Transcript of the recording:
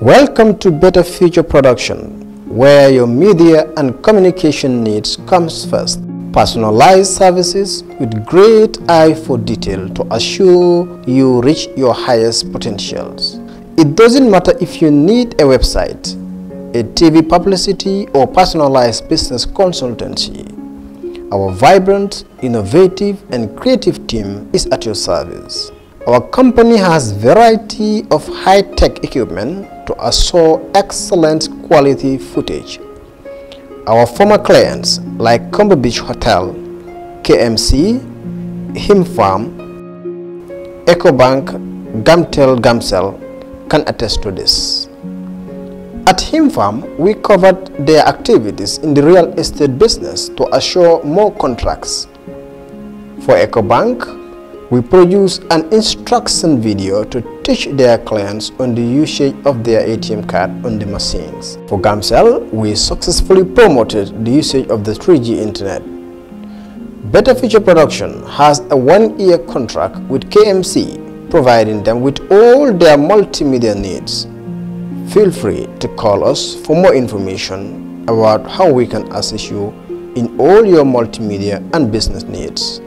Welcome to Better Future Production, where your media and communication needs comes first. Personalized services with great eye for detail to assure you reach your highest potentials. It doesn't matter if you need a website, a TV publicity or personalized business consultancy. Our vibrant, innovative and creative team is at your service. Our company has variety of high-tech equipment to assure excellent quality footage. Our former clients like Kombo Beach Hotel, KMC, Him Farm, EcoBank, Gamtel Gamcel can attest to this. At Him Farm, we covered their activities in the real estate business to assure more contracts. For EcoBank, we produce an instruction video to teach their clients on the usage of their ATM card on the machines. For Gamcel, we successfully promoted the usage of the 3G internet. Better Future Production has a one-year contract with KMC, providing them with all their multimedia needs. Feel free to call us for more information about how we can assist you in all your multimedia and business needs.